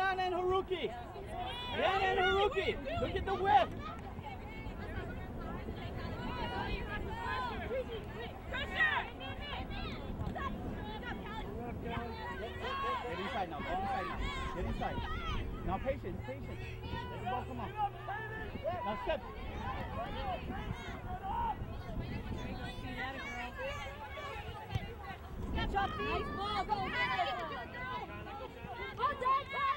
ball and find Haruki. Liana and Haruki, look at the width. Get inside now, go inside now. Get inside. Now patience, patience. Let ball come on. Now step. Good job, Nice ball. Go, go, go. Well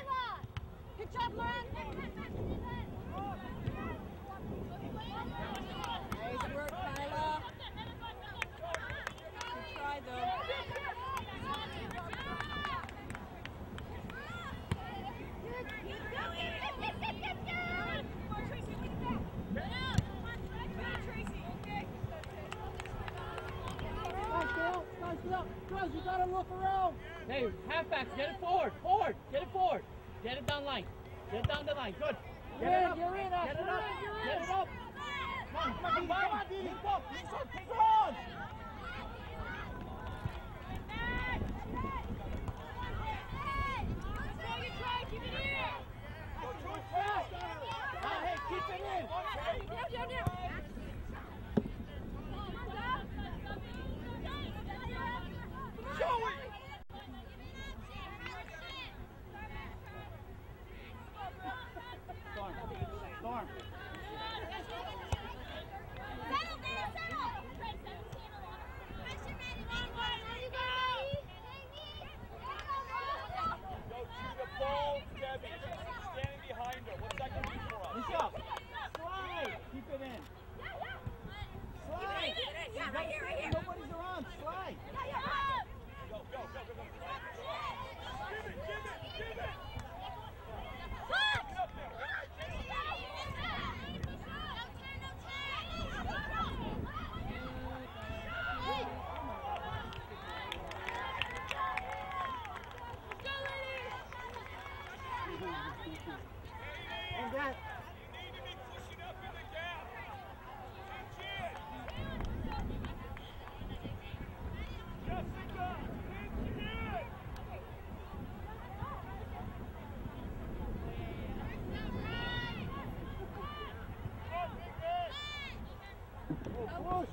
you gotta look around. Hey, halfbacks, get it forward, forward, get it forward. Get it down line. Get down the line. Good. Get it up. you're in, Get it up. Get it up. Come on, come on, Come on. Link up, link up, it on. Ah, hey, keep it in. Storm, storm. Go to the ball, Debbie. Standing behind her. What's that going to do for us? Link up. Slide. Keep it in. Slide. Yeah, right here, right here. Nobody's around. Slide. Go, go, go, go, go. Give it, give it, give it. And that, You need to be pushing up in the gap. Pinch in. Jessica, pinch in. Up, big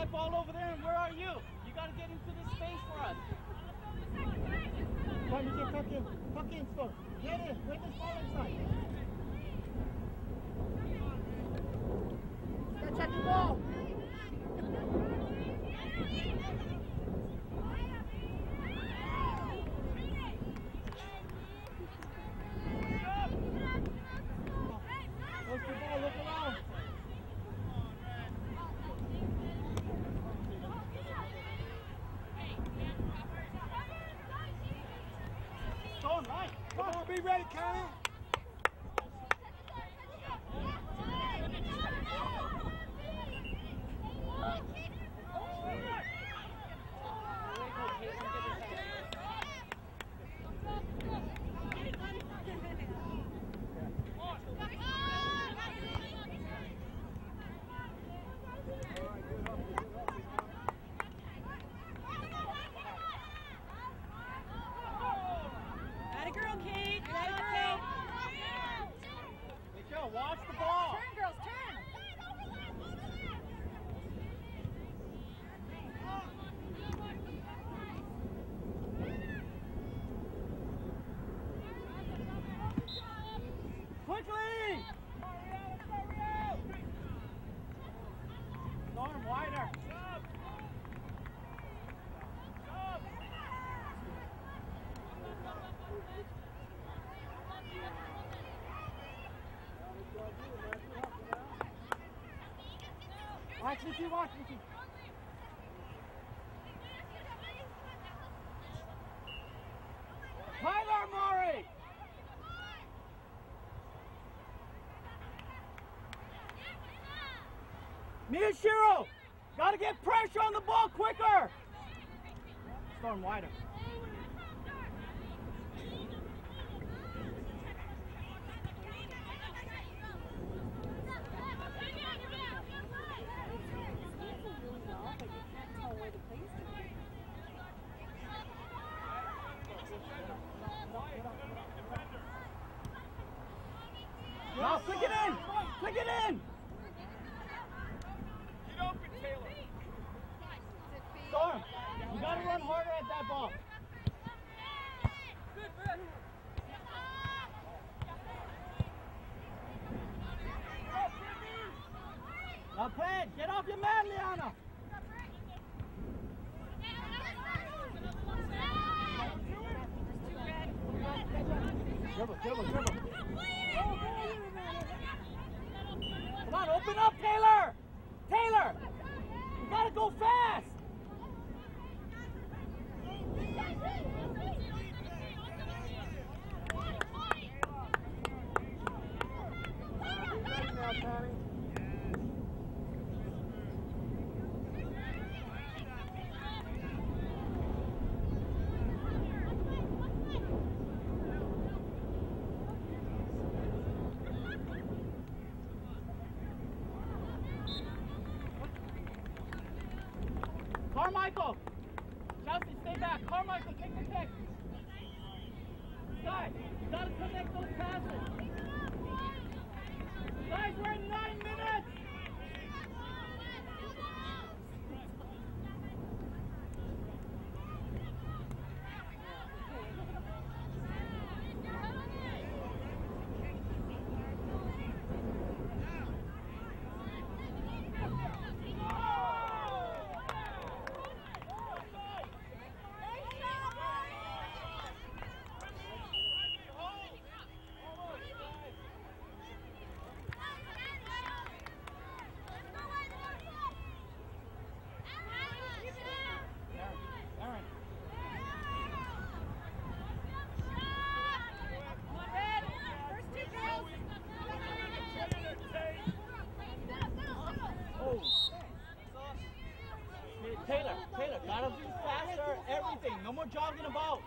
that ball over there, and where are you? You got to get into this space for us. Come, on, you get tuck in. Tuck in, score. Get in. get this ball inside. Watch Lucy, watch Lucy. Now, flick it in! Flick it in! Michael! Gotta be faster, everything. No more jogging about.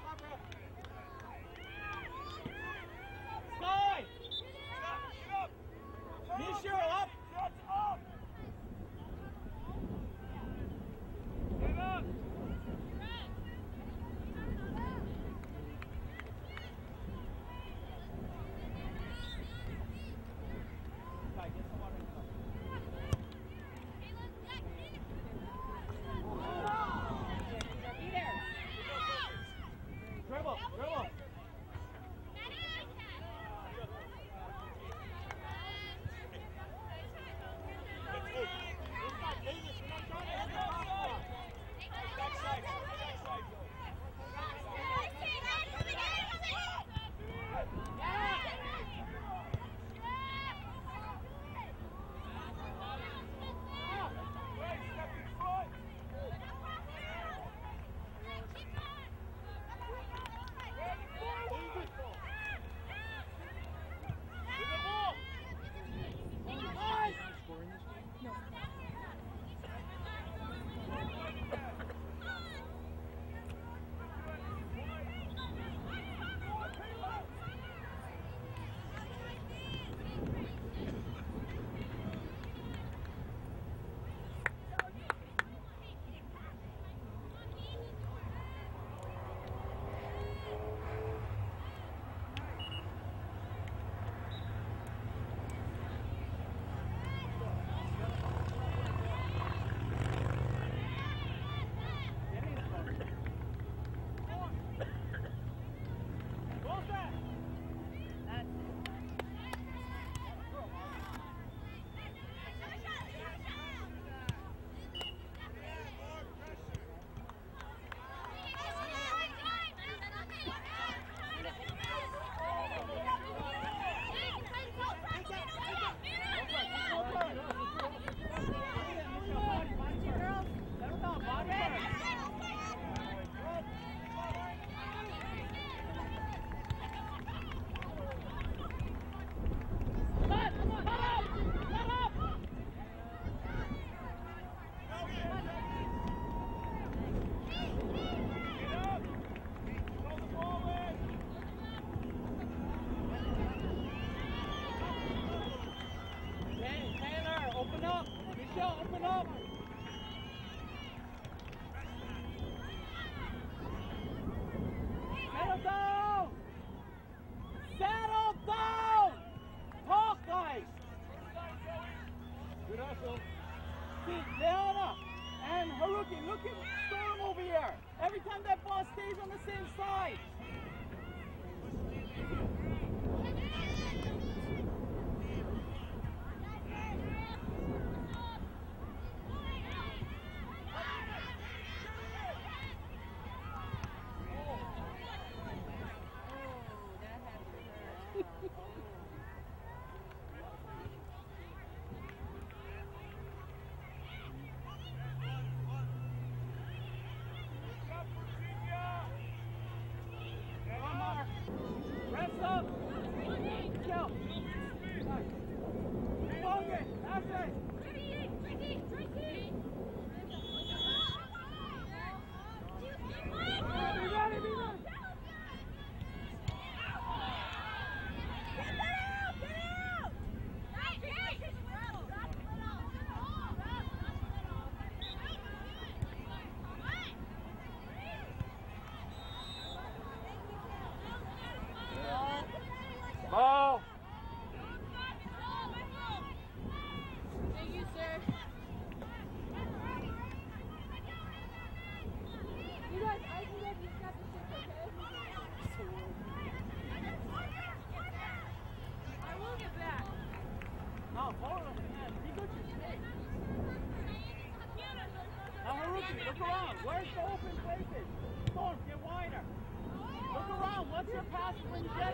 Aspen Jet.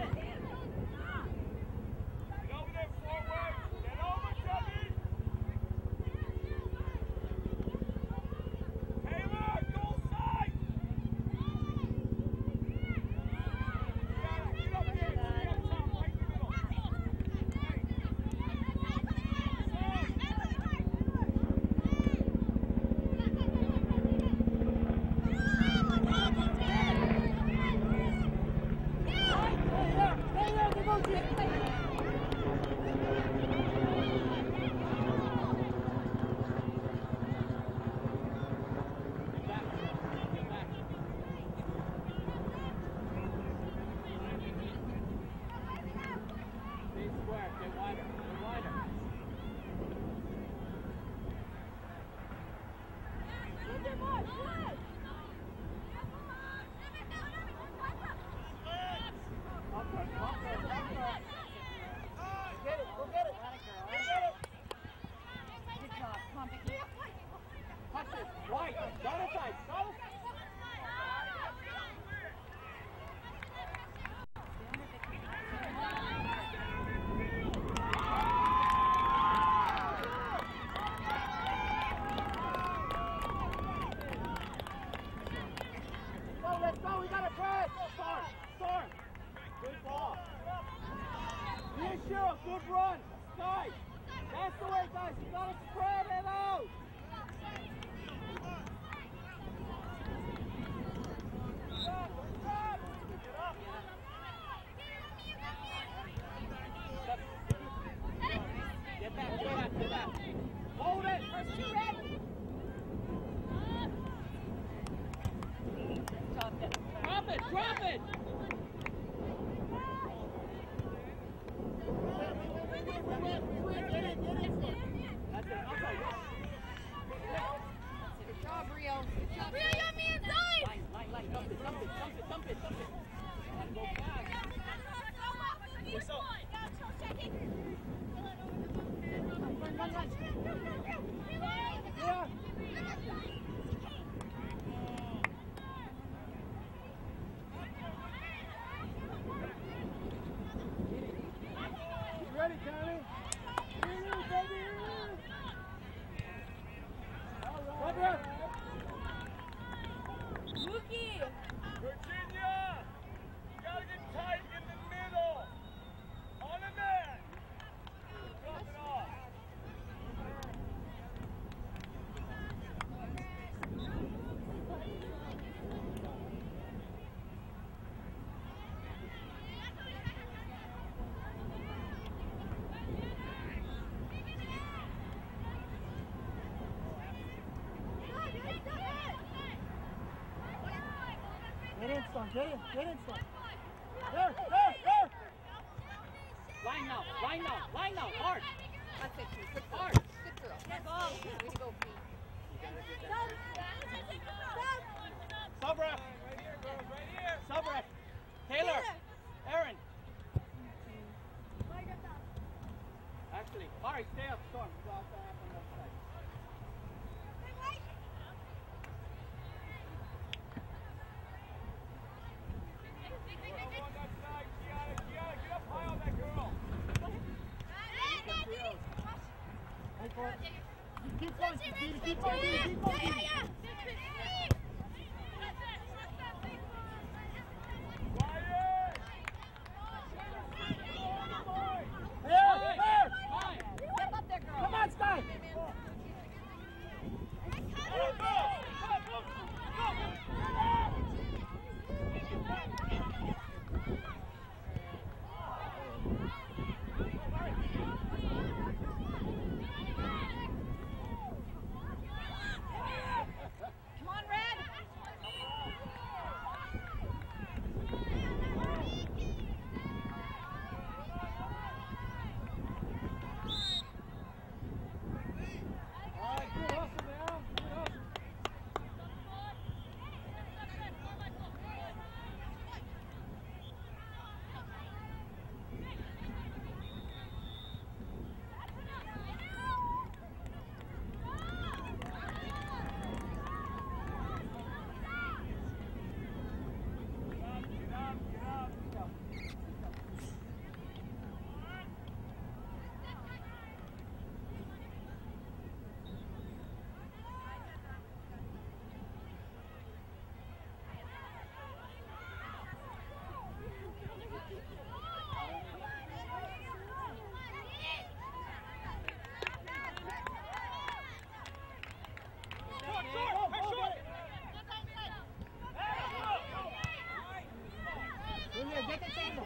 Good run. Sky. That's the way, guys. You got to him, get him, get him. There, there, there. Line now, line now, line now, hard. That's it, good hard. Good girl. Good ball. Way to go, Pete. Sub. Sub. Subra. Subra. Taylor. Aaron. Actually, Mari, stay up, Storm. here. Get the table.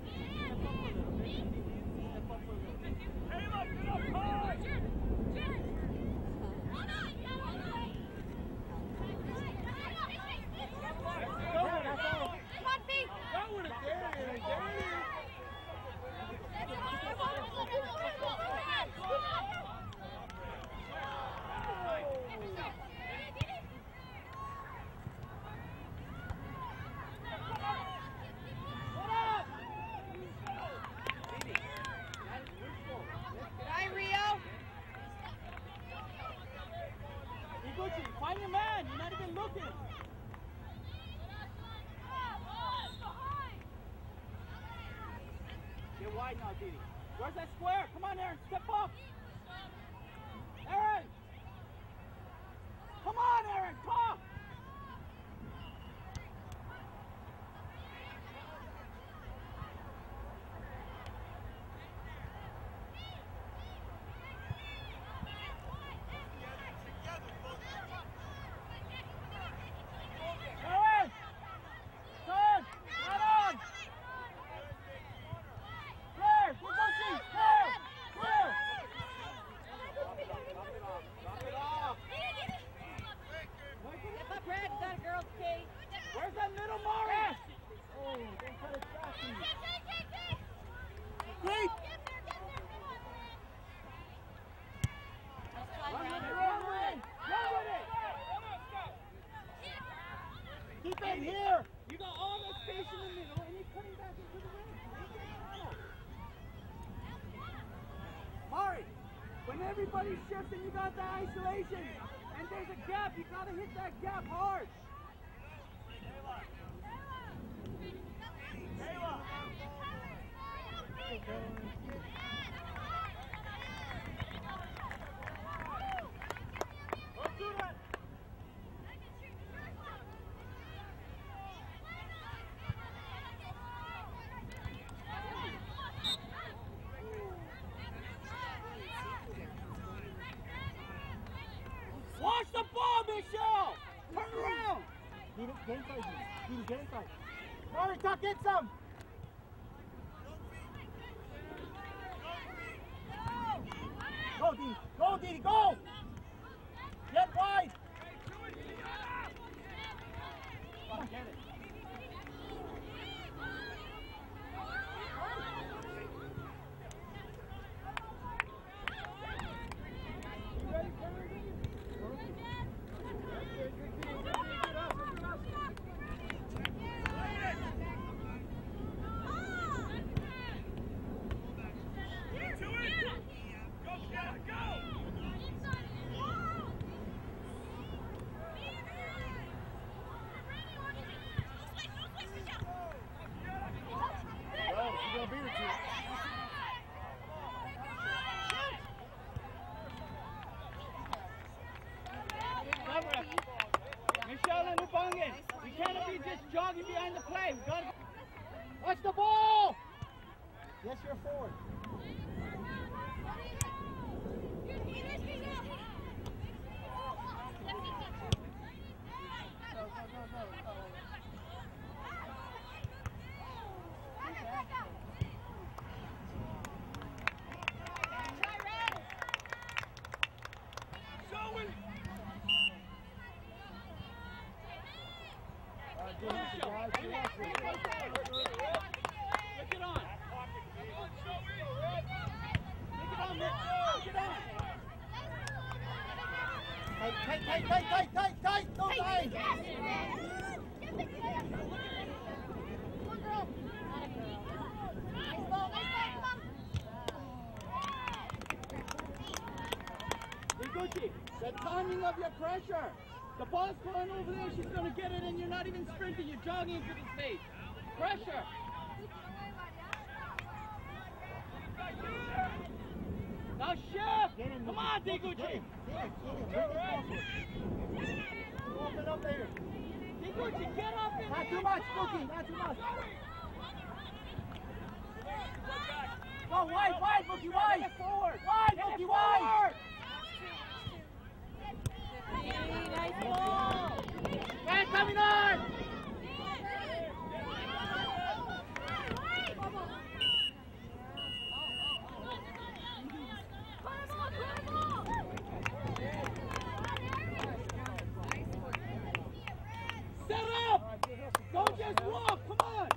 and you got the isolation, and there's a gap, you gotta hit that gap hard. Don't do that. Watch the ball, Michelle! Turn around! Get it, get inside, Didi. Didi, get inside. Tuck, get some. Go, Didi. Go, Didi, go. Get wide. Come on, get it. To it. Go, Kiara, go. Oh, she's gonna beat it to you. Cover. Michelle and Ubangen, we cannot be just jogging behind the play. We gotta Watch the ball. Yes, you're forward. Go, go, go, go. go. Show it. Uh, Didi, guys, you watch this. Look it on. Look it on, Mitch. Look it on. Tight, tight, tight, tight, tight, tight, tight. Iguchi, the timing of your pressure. The ball's going over there, she's gonna get it, and you're not even sprinting, you're jogging into the space. Pressure. Now shift! Get in, Come Didi. on, Get in, Diguchi! Get in, get in. Bring it forward. Open up there. Diguchi, get up in Not the too much, zone. not too much. Go wide, wide, Cookie, wide. Get it forward. Wide, Get it Cookie, wide. forward. Man coming on. Set up! Just walk, come on!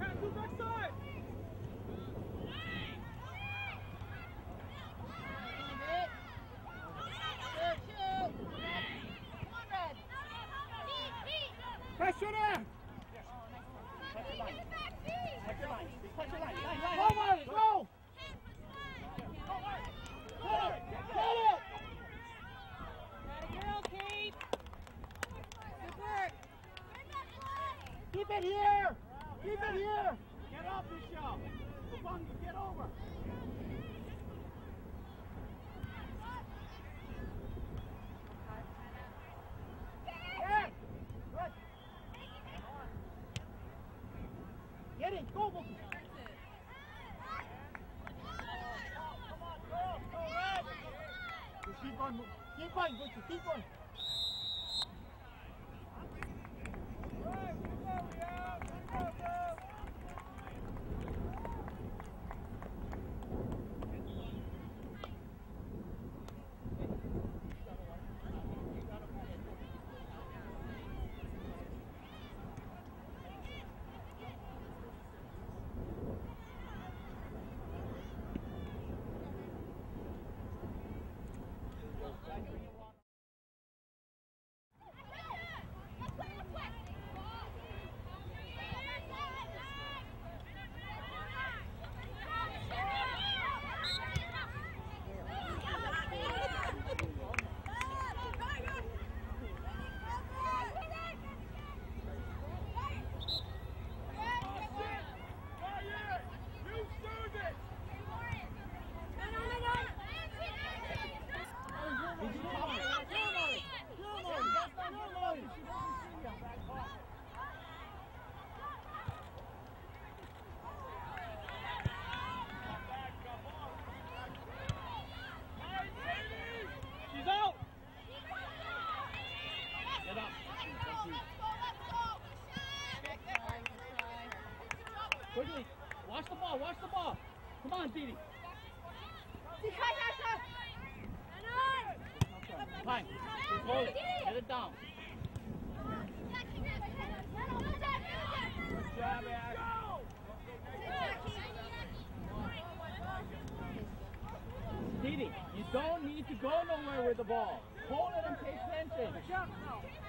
Pass to the backside. Pressure there. Go, Marley, go. Get it, get it. Keep it here. Keep it here. Get up, Michelle! Ubangi, get over! Yeah. Good. Get it, go. Just keep on, keep going, Bookie, keep going. quickly. Watch the ball, watch the ball. Come on, Didi. Time. Just hold it. Get it down. Didi, you don't need to go nowhere with the ball. Hold it and pay attention.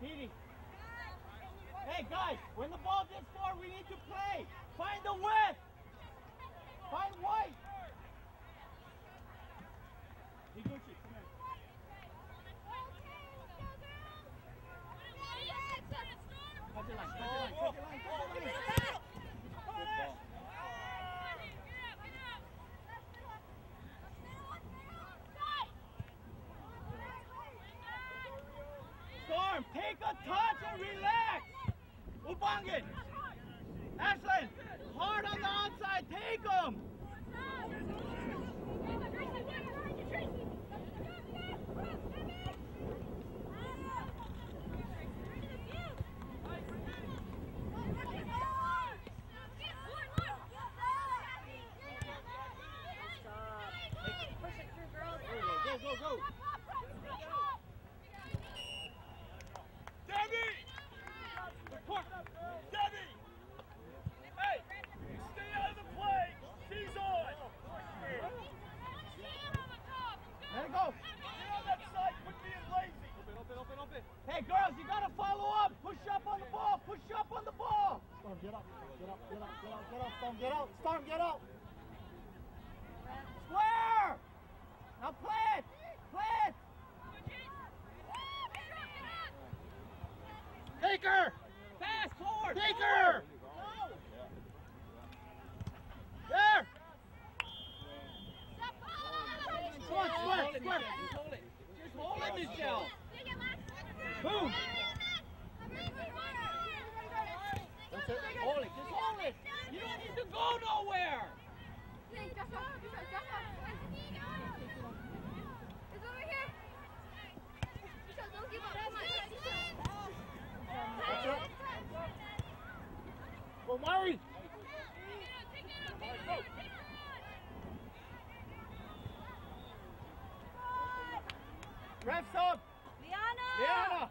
Petey. Hey, guys, when the ball gets far, we need to play. Find the width. relax! Ubangan! Ashley! left side. Liana! Liana!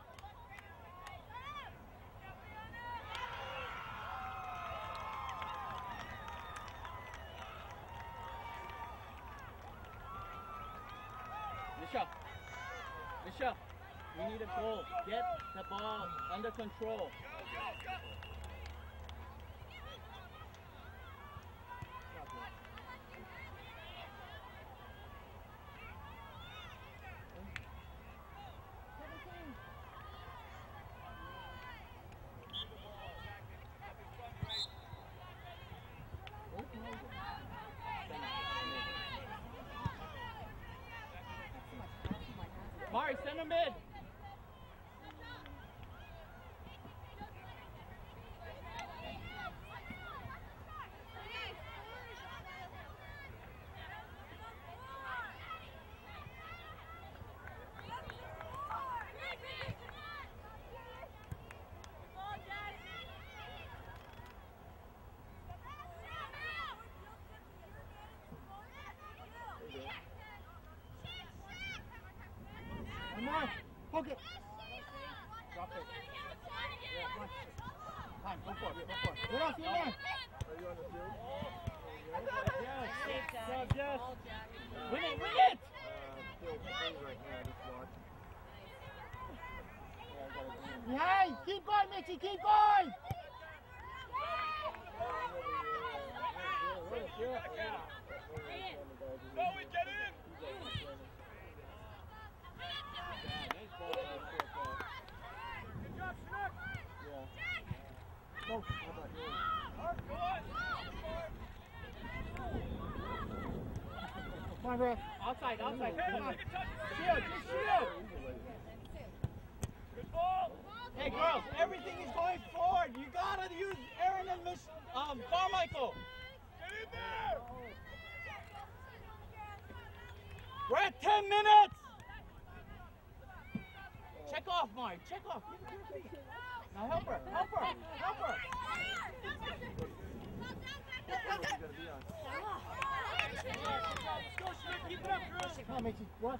Michelle, Michelle, we need a goal. Get the ball under control. Mari, send him in. Richie, keep on! Come on, bro. Outside, outside. Come on. Shield, shield! everything is going forward. You gotta use Aaron and Miss um, Carmichael. Get in there. We're at 10 minutes. Check off, Mike. Check off. Now help her. Help her. Help her. Keep it up, girls. Come on, Macy. Work.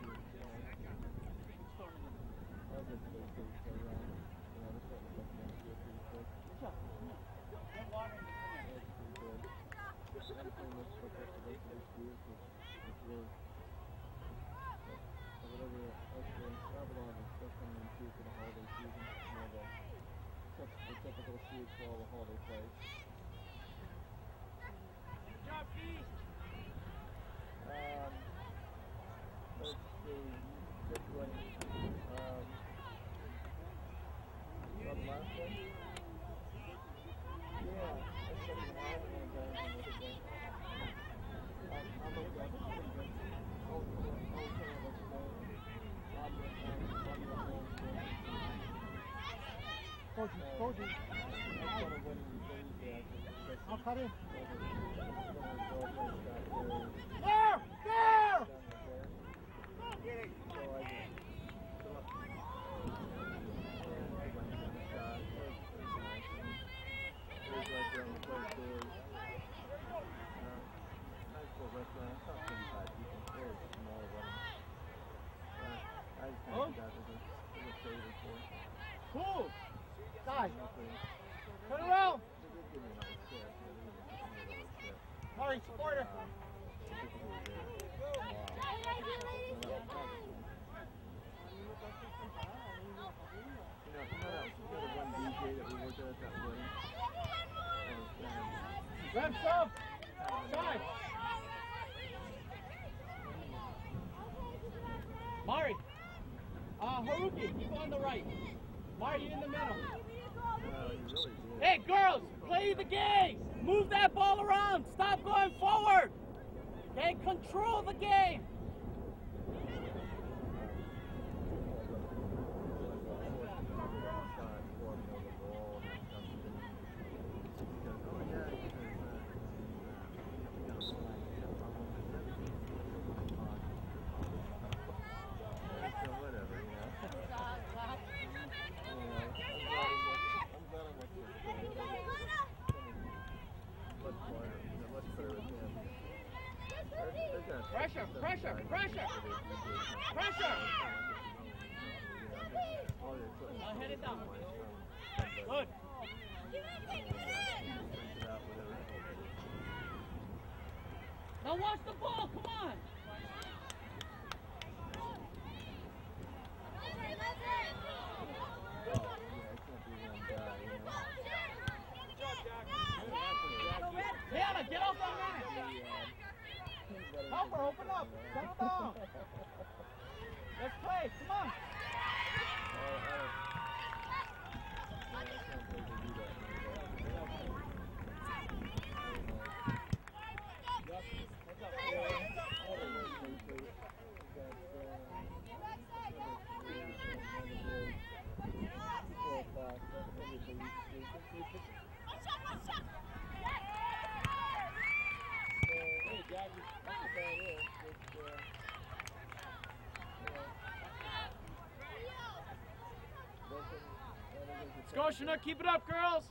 Cody. Valerie, support. Left stop! Side! Mari! Uh, Haruki, you on the right. Mari, you in the middle. Hey, girls! Play the game. Move that ball around. Stop going forward. And control the game. Keep it up, girls.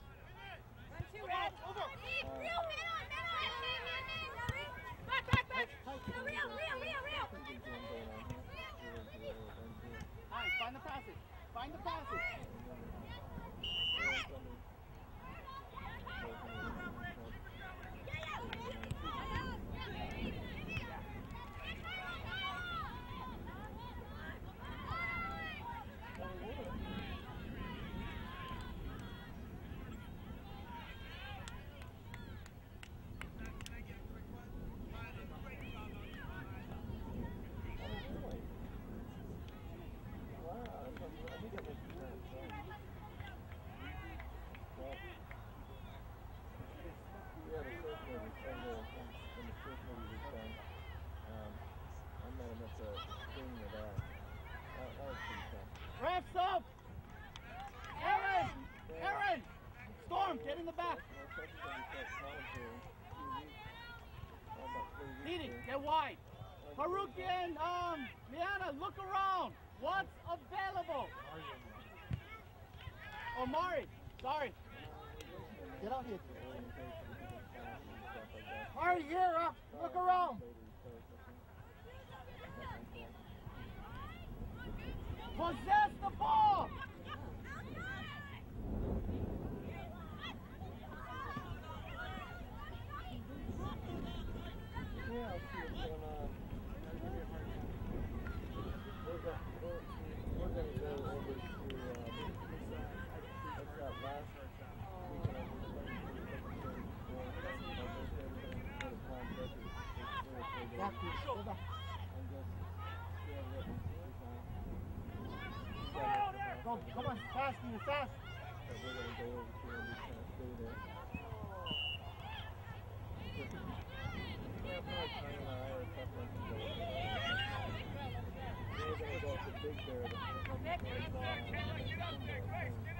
to swing with that. That, that was pretty tough. Refs up! Aaron! Aaron! Storm, get in the back! Didi, get wide. Haruki and um, Liana, look around. What's available? Omari, sorry. Get out here. Hurry, here. Look around. Possess the ball! fast, move fast. Big bear.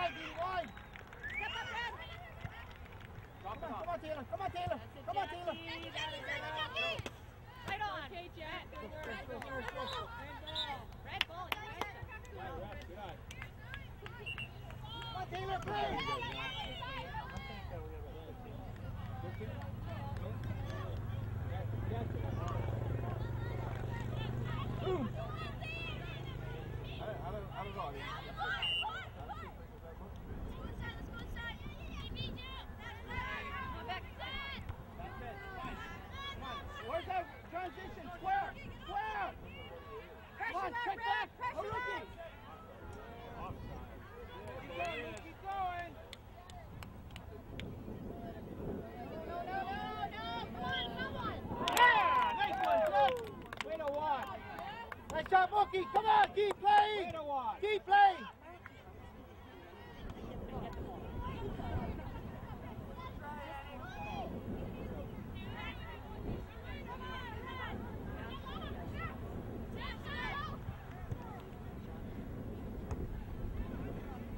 wide, be wide. Step up, Ben. Come on, come on, Taylor. Come on, Taylor. Come on, Taylor. Right on. Okay, Jack. Red ball. Red ball. Red ball. Come on, Taylor, please. Rocky, come on, keep playing. Keep playing.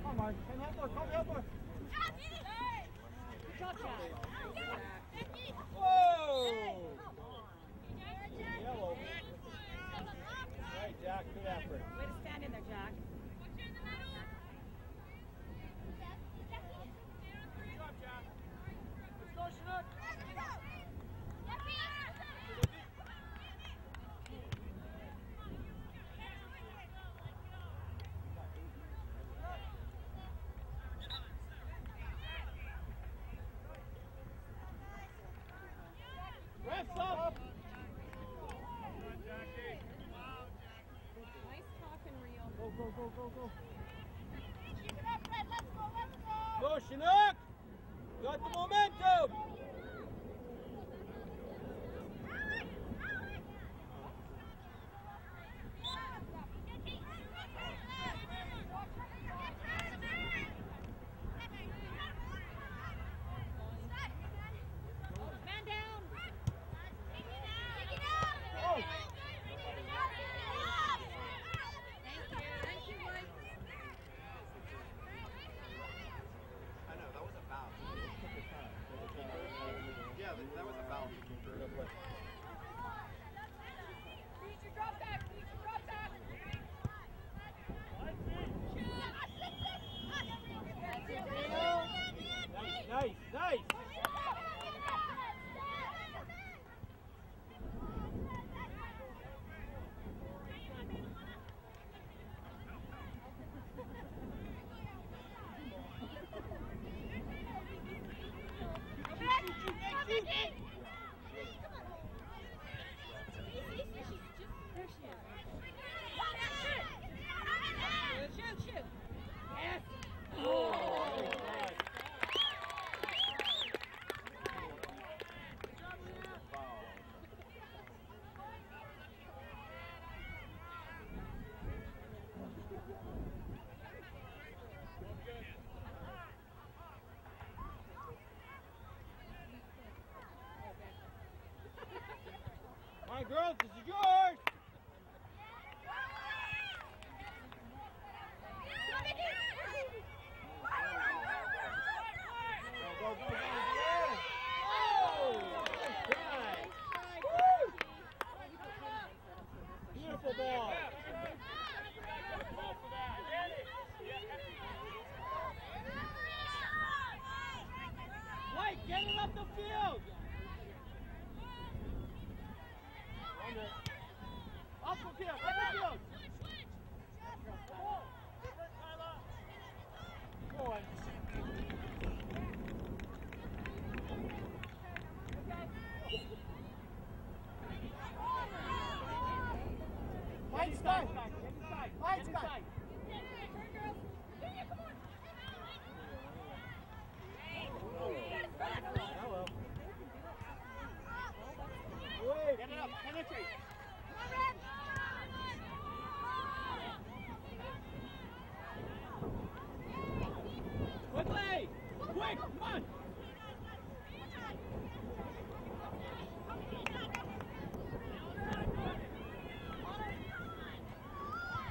Come on, come. go go go girls, this is yours. Go, go, go, go. Oh, nice try. Woo. Beautiful ball. White, get it up the field. Up the field, up the field. Boy. White Inside, Sky. inside, White inside. Sky. Get it up, penetrate. Quickly! Quick, come on!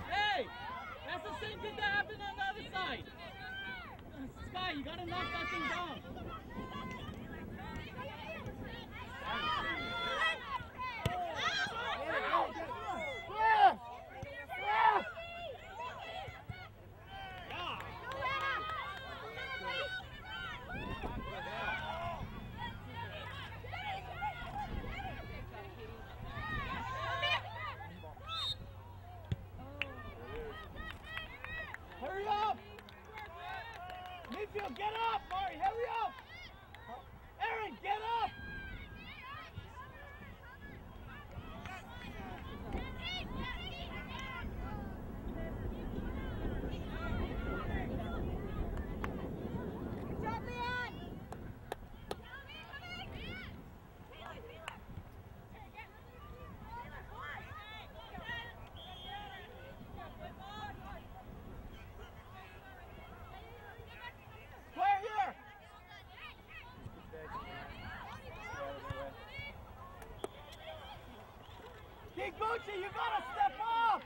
Hey! That's the same thing that happened on the other side! Sky, you gotta knock that thing down! Yes! Yes! Hurry up! Mayfield, get up! Mari, hurry up! Aaron, get up! Square here! King Gucci, you gotta step up!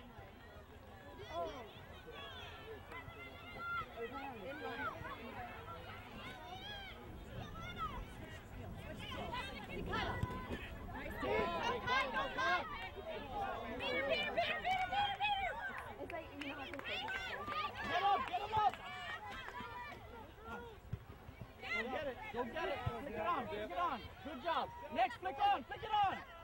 Get up, get him up! Go get it, go get it. Flick it on, flick it on. Good job. Next, flick on, flick it on.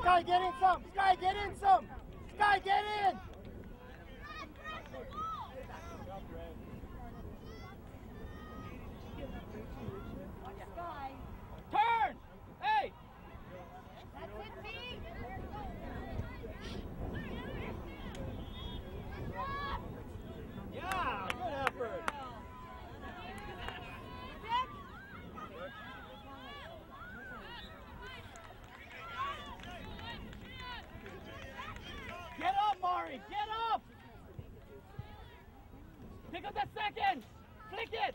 Sky, get in some! Sky, get in some! Sky, get in! Turn! Hey! Yeah, good effort. Get up, Mari! Get up! Pick up that second! Flick it!